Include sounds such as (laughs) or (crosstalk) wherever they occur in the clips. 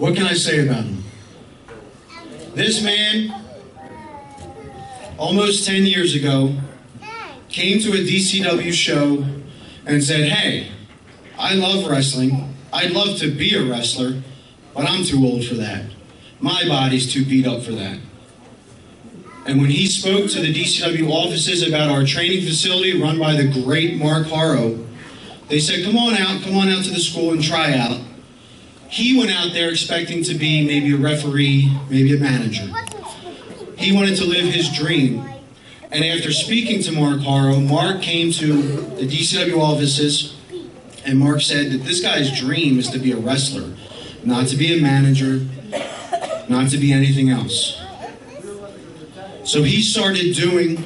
What can I say about him? This man, almost 10 years ago, came to a DCW show and said, Hey, I love wrestling. I'd love to be a wrestler, but I'm too old for that. My body's too beat up for that. And when he spoke to the DCW offices about our training facility run by the great Mark Harrow, they said, come on out, come on out to the school and try out. He went out there expecting to be maybe a referee, maybe a manager. He wanted to live his dream. And after speaking to Mark Harrow, Mark came to the DCW offices and Mark said that this guy's dream is to be a wrestler, not to be a manager, not to be anything else. So he started doing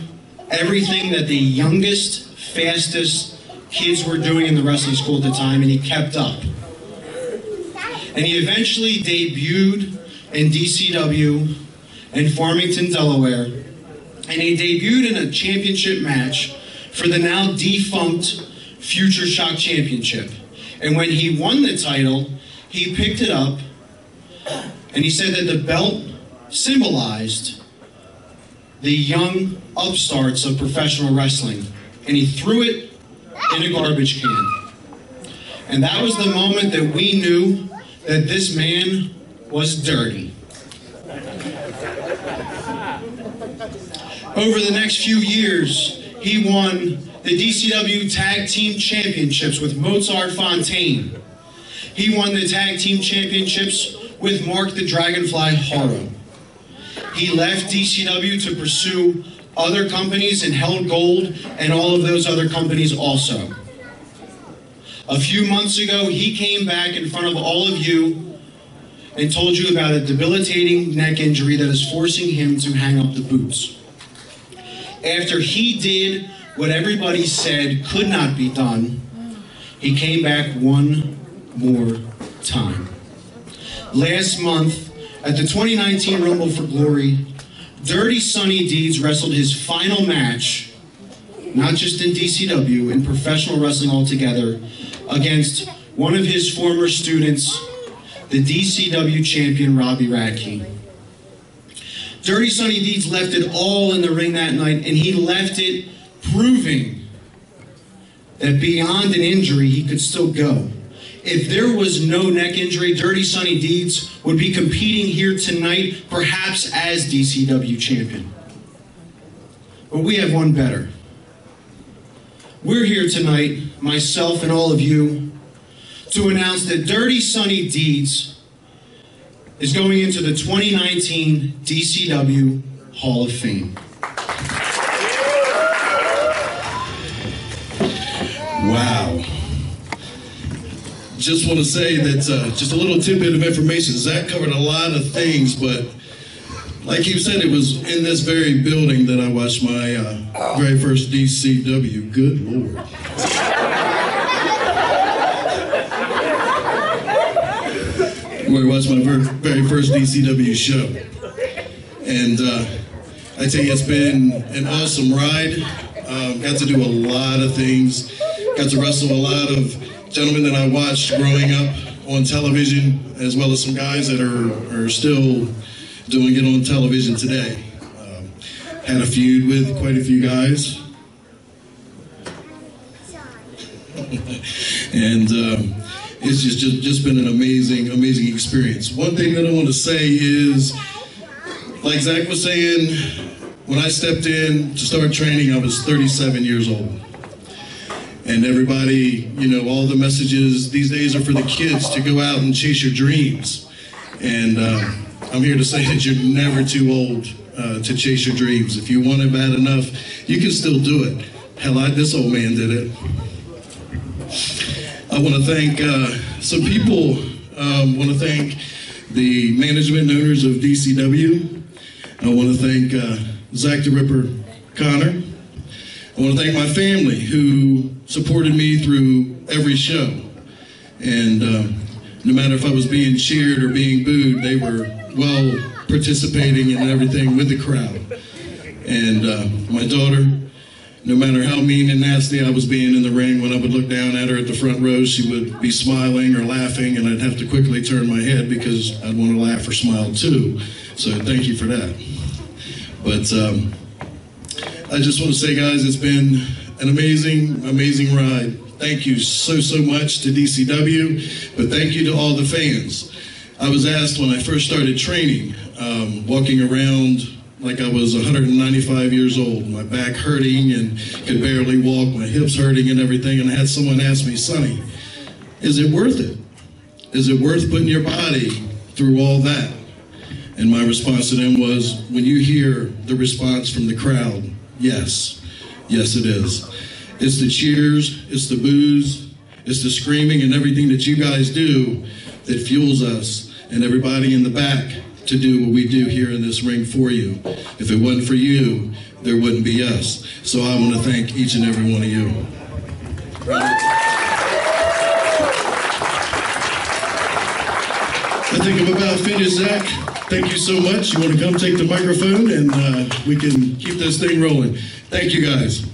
everything that the youngest, fastest kids were doing in the wrestling school at the time, and he kept up. And he eventually debuted in DCW in Farmington, Delaware, and he debuted in a championship match for the now defunct Future Shock Championship. And when he won the title, he picked it up and he said that the belt symbolized the young upstarts of professional wrestling. And he threw it in a garbage can. And that was the moment that we knew that this man was dirty. Over the next few years, he won the DCW Tag Team Championships with Mozart Fontaine. He won the Tag Team Championships with Mark the Dragonfly Harrow. He left DCW to pursue other companies and held gold and all of those other companies also. A few months ago, he came back in front of all of you and told you about a debilitating neck injury that is forcing him to hang up the boots. After he did what everybody said could not be done, he came back one more time. Last month, at the 2019 Rumble for Glory, Dirty Sonny Deeds wrestled his final match, not just in DCW, in professional wrestling altogether, against one of his former students, the DCW champion Robbie Radke. Dirty Sonny Deeds left it all in the ring that night, and he left it proving that beyond an injury, he could still go. If there was no neck injury, Dirty Sonny Deeds would be competing here tonight, perhaps as DCW champion. But we have one better. We're here tonight, myself and all of you, to announce that Dirty Sonny Deeds is going into the 2019 DCW Hall of Fame. Wow. Just want to say that uh, just a little tidbit of information. Zac covered a lot of things, but like you said, it was in this very building that I watched my uh, very first DCW. Good Lord. Where I watched my very, very first DCW show. And uh, I tell you, it's been an awesome ride. Um, got to do a lot of things. Got to wrestle a lot of gentlemen that I watched growing up on television, as well as some guys that are, are still doing it on television today. Um, had a feud with quite a few guys. (laughs) and um, it's just, just just been an amazing, amazing experience. One thing that I want to say is, like Zac was saying, when I stepped in to start training, I was 37 years old and everybody, you know, all the messages these days are for the kids to go out and chase your dreams. And uh, I'm here to say that you're never too old uh, to chase your dreams. If you want it bad enough, you can still do it. Hell, I, this old man did it. I want to thank uh, some people. Um, want to thank the management and owners of DCW. I want to thank uh, Zac the Ripper Conner. I want to thank my family who supported me through every show. And um, no matter if I was being cheered or being booed, they were well participating in everything with the crowd. And uh, my daughter, no matter how mean and nasty I was being in the ring, when I would look down at her at the front row, she would be smiling or laughing, and I'd have to quickly turn my head because I'd want to laugh or smile too. So thank you for that. But um, I just want to say, guys, it's been an amazing, amazing ride. Thank you so, so much to DCW, but thank you to all the fans. I was asked when I first started training, um, walking around like I was 195 years old, my back hurting and could barely walk, my hips hurting and everything, and I had someone ask me, Sonny, is it worth it? Is it worth putting your body through all that? And my response to them was, when you hear the response from the crowd, yes, yes it is. It's the cheers, it's the boos, it's the screaming and everything that you guys do that fuels us and everybody in the back to do what we do here in this ring for you. If it wasn't for you, there wouldn't be us. So I want to thank each and every one of you. I think I'm about finished, Zac. Thank you so much. You want to come take the microphone and uh, we can keep this thing rolling. Thank you, guys.